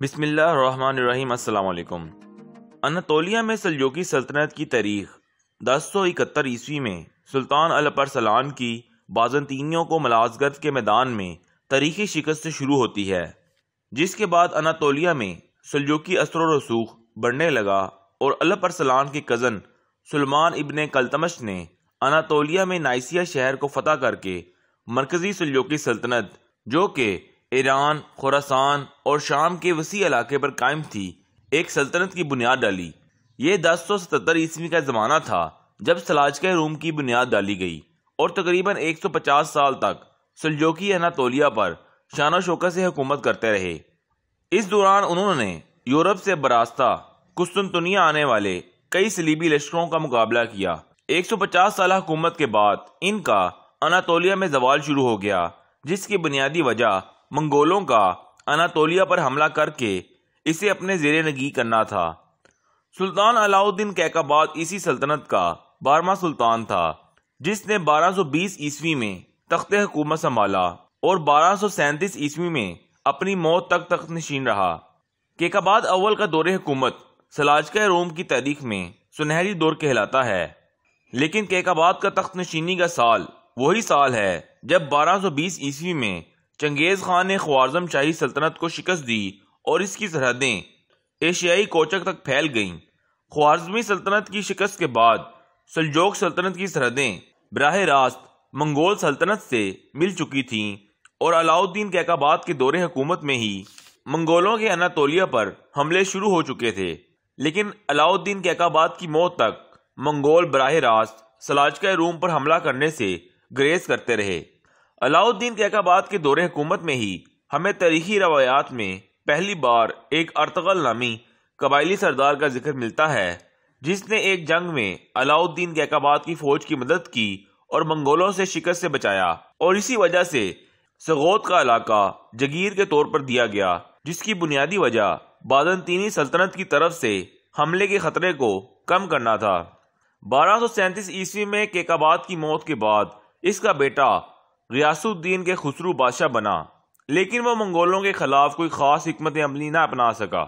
بسم اللہ الرحمن الرحیم، السلام علیکم۔ اناتولیا میں سلجوکی سلطنت کی تاریخ دس سو اکہتر عیسوی میں سلطان الپرسلان کی بازنطینیوں کو ملازگرد کے میدان میں تاریخی شکست سے شروع ہوتی ہے، جس کے بعد اناتولیا میں سلجوکی اثر و رسوخ بڑھنے لگا اور الپرسلان کے کزن سلمان ابن کلتمش نے اناتولیا میں نائسیا شہر کو فتح کر کے مرکزی سلجوکی سلطنت، جو کہ ایران خوراسان اور شام کے وسیع علاقے پر قائم تھی، ایک سلطنت کی بنیاد ڈالی۔ یہ دس سو ستتر عیسوی کا زمانہ تھا جب سلاجکہ روم کی بنیاد ڈالی گئی اور تقریباً ایک سو پچاس سال تک سلجوکی اناتولیا پر شان و شوکت سے حکومت کرتے رہے۔ اس دوران انہوں نے یورپ سے براستہ قسطنطنیہ آنے والے کئی سلیبی لشکروں کا مقابلہ کیا۔ ایک سو پچاس سالہ حکومت کے بعد ان کا اناتولیا میں زوال شروع ہو گیا، جس کی بنیادی وجہ منگولوں کا اناتولیا پر حملہ کر کے اسے اپنے زیر نگی کرنا تھا۔ سلطان علاؤ الدین کیکاباد اسی سلطنت کا بارہواں سلطان تھا، جس نے بارہ سو بیس عیسوی میں تخت حکومت سنبھالا اور بارہ سو سینتیس عیسوی میں اپنی موت تک تخت نشین رہا۔ کیکاباد اول کا دور حکومت سلاجکہ روم کی تاریخ میں سنہری دور کہلاتا ہے، لیکن کیکاباد کا تخت نشینی کا سال وہی سال ہے جب بارہ سو بیس عیسوی میں چنگیز خان نے خوارزم شاہی سلطنت کو شکست دی اور اس کی سرحدیں ایشیائی کوچک تک پھیل گئیں۔ خوارزمی سلطنت کی شکست کے بعد سلجوک سلطنت کی سرحدیں براہ راست منگول سلطنت سے مل چکی تھیں اور علاؤ الدین کیکاباد کے دور حکومت میں ہی منگولوں کے اناتولیا پر حملے شروع ہو چکے تھے۔ لیکن علاؤ الدین کیکاباد کی موت تک منگول براہ راست سلاجکہ روم پر حملہ کرنے سے گریز کرتے رہے۔ علاؤ الدین کیکاباد کے دور حکومت میں ہی ہمیں تاریخی روایات میں پہلی بار ایک ارتغل نامی قبائلی سردار کا ذکر ملتا ہے، جس نے ایک جنگ میں علاؤ الدین کیکاباد کی فوج کی مدد کی اور منگولوں سے شکست سے بچایا اور اسی وجہ سے سغوت کا علاقہ جگیر کے طور پر دیا گیا، جس کی بنیادی وجہ بادنطینی سلطنت کی طرف سے حملے کے خطرے کو کم کرنا تھا۔ بارہ سو سینتیس عیسوی میں کیکاباد کی موت کے بعد اس کا بیٹا ریاست الدین کے خسرو بادشاہ بنا، لیکن وہ منگولوں کے خلاف کوئی خاص حکمت عملی نہ اپنا سکا۔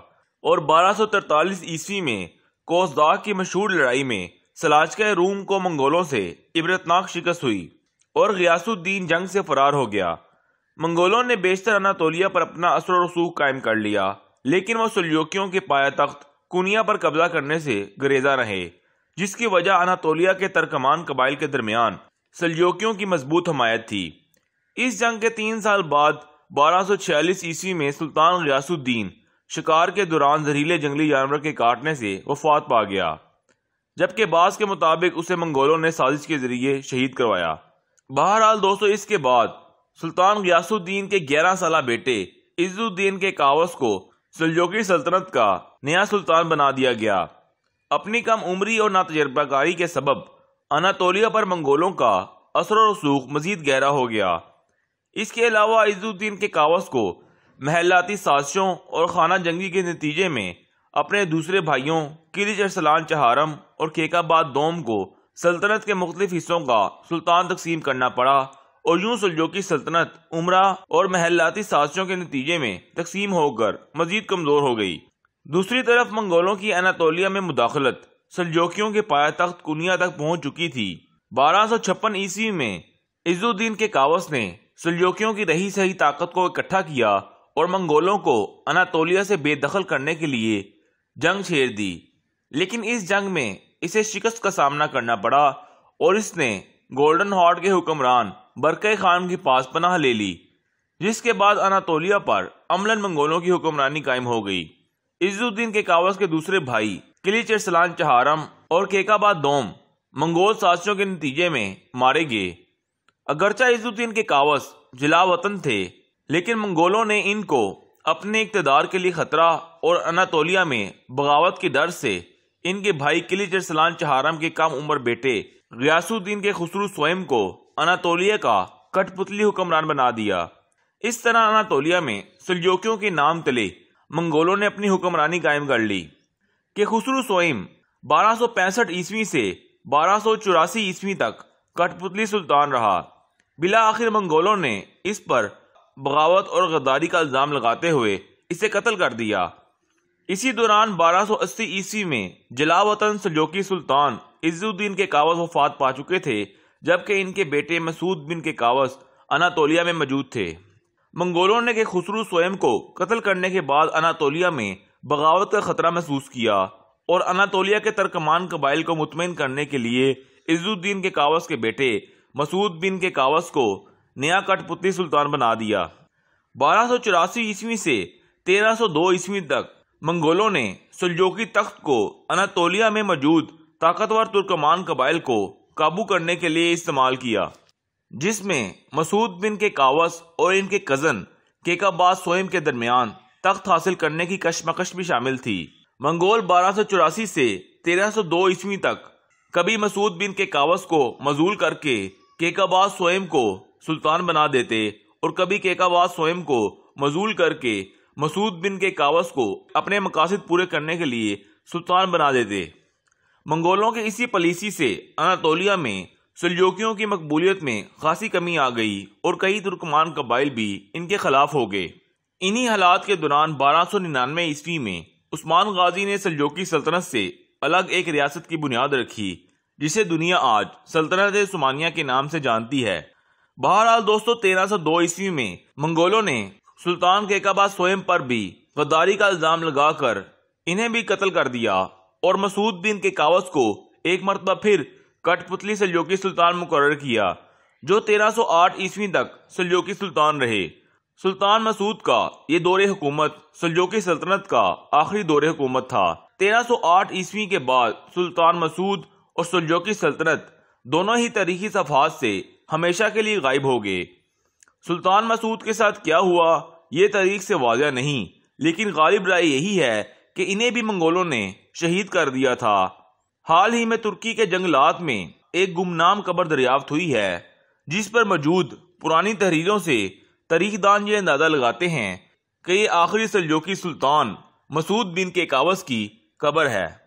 اور بارہ سو ترتالیس عیسوی میں کوسداغ کی مشہور لڑائی میں سلاجکہ روم کو منگولوں سے عبرتناک شکست ہوئی اور غیاس الدین جنگ سے فرار ہو گیا۔ منگولوں نے بیشتر اناتولیا پر اپنا اثر و رسوخ قائم کر لیا، لیکن وہ سلیوکیوں کے پایا تخت کنیا پر قبضہ کرنے سے گریزہ رہے، جس کی وجہ اناتولیا کے ترکمان قبائل کے درمیان سلجوکیوں کی مضبوط حمایت تھی۔ اس جنگ کے تین سال بعد، بارہ سو چھیالیس عیسوی میں سلطان غیاس الدین شکار کے دوران زہریلے جنگلی جانور کے کاٹنے سے وفات پا گیا۔ جبکہ بعض کے مطابق اسے منگولوں نے سازش کے ذریعے شہید کروایا۔ بہرحال دوستو اس کے بعد، سلطان غیاس الدین کے گیارہ سالہ بیٹے عز الدین کے کاوس کو سلجوکی سلطنت کا نیا سلطان بنا دیا گیا۔ اپنی کم عمری اور ناتجربہ کاری کے سبب اناتولیا پر منگولوں کا اثر و رسوخ مزید گہرا ہو گیا۔ اس کے علاوہ عز الدین کے کاوس کو محلاتی سازشوں اور خانہ جنگی کے نتیجے میں اپنے دوسرے بھائیوں کلیچ ارسلان چہارم اور کیکاباد دوم کو سلطنت کے مختلف حصوں کا سلطان تقسیم کرنا پڑا اور یوں سلجوکی سلطنت، عمرہ اور محلاتی سازشوں کے نتیجے میں تقسیم ہو کر مزید کمزور ہو گئی۔ دوسری طرف منگولوں کی اناتولیا میں مداخلت۔ سلجوکیوں کے پایا تخت کنیا تک پہنچ چکی تھی۔ بارہ سو چھپن عیسوی میں عز الدین کے کاوس نے سلجوکیوں کی رہی سہی طاقت کو اکٹھا کیا اور منگولوں کو اناتولیا سے بے دخل کرنے کے لیے جنگ چھیڑ دی۔ لیکن اس جنگ میں اسے شکست کا سامنا کرنا پڑا اور اس نے گولڈن ہارڈ کے حکمران برقع خان کی پاس پناہ لے لی، جس کے بعد اناتولیا پر عملن منگولوں کی حکمرانی قائم ہو گئی۔ عز الدین کے کاوس کے دوسرے بھائی کلیچ ارسلان چہارم اور کیکاباد دوم منگول سازشوں کے نتیجے میں مارے گئے۔ اگرچہ عز الدین کے کاوس جلا وطن تھے، لیکن منگولوں نے ان کو اپنے اقتدار کے لیے خطرہ اور اناتولیا میں بغاوت کے ڈر سے ان کے بھائی کلیچ ارسلان چہارم کے کم عمر بیٹے ریاس الدین کے خسرو سوئم کو اناتولیا کا کٹ پتلی حکمران بنا دیا۔ اس طرح اناتولیا میں سلجوکیوں کے نام تلے منگولوں نے اپنی حکمرانی قائم کر لی۔ کہ خسرو سوئم بارہ سو پینسٹھ عیسوی سے بارہ سو چوراسی عیسوی تک کٹ پتلی سلطان رہا۔ بلا آخر منگولوں نے اس پر بغاوت اور غداری کا الزام لگاتے ہوئے اسے قتل کر دیا۔ اسی دوران بارہ سو اسی عیسوی میں جلا وطن سلجوکی سلطان عز الدین کے کاوس وفات پا چکے تھے، جبکہ ان کے بیٹے مسعود بن کے کاوس اناتولیا میں موجود تھے۔ منگولوں نے کہ خسرو سوئم کو قتل کرنے کے بعد اناتولیا میں بغاوت کا خطرہ محسوس کیا اور اناتولیا کے ترکمان قبائل کو مطمئن کرنے کے لیے عز الدین کے کاوس کے بیٹے مسعود بن کے کاوس کو نیا کٹ پتلی سلطان بنا دیا۔ بارہ سو چوراسی عیسوی سے تیرہ سو دو عیسوی تک منگولوں نے سلجوکی تخت کو اناتولیا میں موجود طاقتور ترکمان قبائل کو قابو کرنے کے لیے استعمال کیا، جس میں مسعود بن کے کاوس اور ان کے کزن کیکا باز سوئم کے درمیان تخت حاصل کرنے کی کشمکش بھی شامل تھی۔ منگول بارہ سو چوراسی سے تیرہ سو دو عیسوی تک کبھی مسعود بن کے کاوس کو مزول کر کے کیکا سوئم کو سلطان بنا دیتے اور کبھی کیکا باز سوئم کو مزول کر کے مسعود بن کے کاوس کو اپنے مقاصد پورے کرنے کے لیے سلطان بنا دیتے۔ منگولوں کے اسی پلیسی سے اناتولیا میں سلجوکیوں کی مقبولیت میں خاصی کمی آ گئی اور کئی ترکمان قبائل بھی ان کے خلاف ہو گئے۔ انہی حالات کے دوران بارہ سو ننانوے عیسوی میں عثمان غازی نے سلجوکی سلطنت سے الگ ایک ریاست کی بنیاد رکھی، جسے دنیا آج سلطنت عثمانیہ کے نام سے جانتی ہے۔ بہرحال دوستو، تیرہ سو دو عیسوی میں منگولوں نے سلطان کے کعبہ سوئم پر بھی غداری کا الزام لگا کر انہیں بھی قتل کر دیا اور مسعود بن کے کاوس کو ایک مرتبہ پھر کٹ پتلی سلجوکی سلطان مقرر کیا، جو تیرہ سو آٹھ عیسوی تک سلجوکی سلطان رہے۔ سلطان مسعود کا یہ دور حکومت سلجوکی سلطنت کا آخری دور حکومت تھا۔ تیرہ سو آٹھ عیسوی کے بعد سلطان مسعود اور سلجوکی سلطنت دونوں ہی تاریخی صفحات سے ہمیشہ کے لیے غائب ہو گئے۔ سلطان مسعود کے ساتھ کیا ہوا یہ تاریخ سے واضح نہیں، لیکن غالب رائے یہی ہے کہ انہیں بھی منگولوں نے شہید کر دیا تھا۔ حال ہی میں ترکی کے جنگلات میں ایک گمنام قبر دریافت ہوئی ہے، جس پر موجود پرانی تحریروں سے تاریخ دان یہ اندازہ لگاتے ہیں کہ یہ آخری سلجوکی سلطان مسعود بن کے کاوس کی قبر ہے۔